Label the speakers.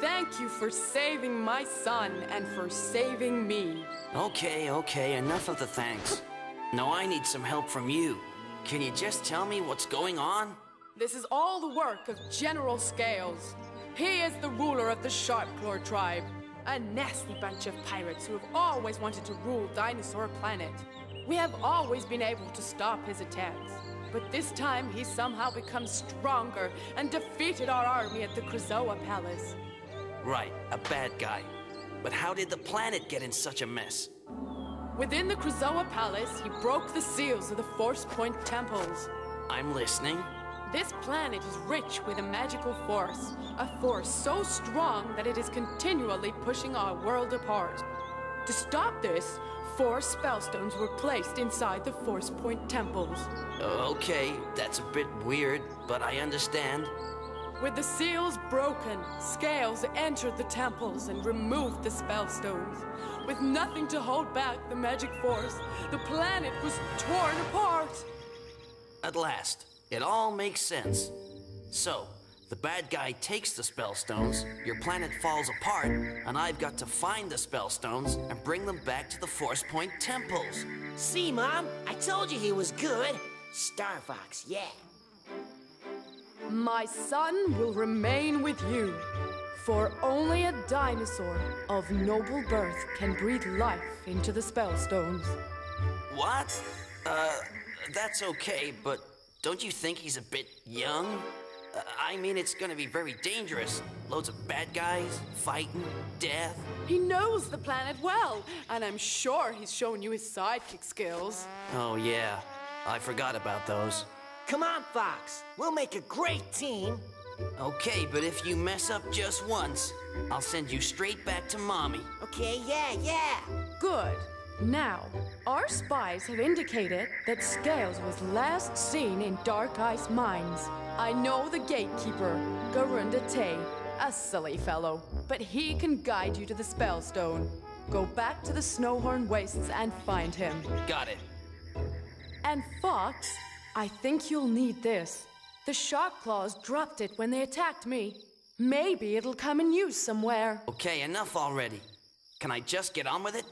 Speaker 1: Thank you for saving my son and for saving me.
Speaker 2: Okay, okay, enough of the thanks. Now I need some help from you. Can you just tell me what's going on?
Speaker 1: This is all the work of General Scales. He is the ruler of the Sharpclaw tribe, a nasty bunch of pirates who have always wanted to rule Dinosaur Planet. We have always been able to stop his attacks, but this time he somehow become stronger and defeated our army at the Krazoa Palace.
Speaker 2: Right, a bad guy. But how did the planet get in such a mess?
Speaker 1: Within the Krazoa Palace, he broke the seals of the Force Point temples.
Speaker 2: I'm listening.
Speaker 1: This planet is rich with a magical force, a force so strong that it is continually pushing our world apart. To stop this, four spellstones were placed inside the Force Point temples.
Speaker 2: Uh, okay, that's a bit weird, but I understand.
Speaker 1: With the seals broken, Scales entered the temples and removed the spellstones. With nothing to hold back the magic force, the planet was torn apart.
Speaker 2: At last, it all makes sense. So, the bad guy takes the spellstones, your planet falls apart, and I've got to find the spellstones and bring them back to the Force Point temples.
Speaker 3: See, Mom? I told you he was good. Star Fox, yeah.
Speaker 1: My son will remain with you, for only a dinosaur of noble birth can breathe life into the spellstones.
Speaker 2: What? Uh, that's okay, but don't you think he's a bit young? Uh, I mean, it's gonna be very dangerous. Loads of bad guys, fighting, death.
Speaker 1: He knows the planet well, and I'm sure he's shown you his sidekick skills.
Speaker 2: Oh, yeah. I forgot about those.
Speaker 3: Come on, Fox. We'll make a great team.
Speaker 2: Okay, but if you mess up just once, I'll send you straight back to Mommy.
Speaker 3: Okay, yeah, yeah.
Speaker 1: Good. Now, our spies have indicated that Scales was last seen in Dark Ice Mines. I know the gatekeeper, Garunda Te, a silly fellow, but he can guide you to the Spellstone. Go back to the Snowhorn Wastes and find him.
Speaker 2: Got it.
Speaker 1: And Fox, I think you'll need this. The shark claws dropped it when they attacked me. Maybe it'll come in use somewhere.
Speaker 2: Okay, enough already. Can I just get on with it?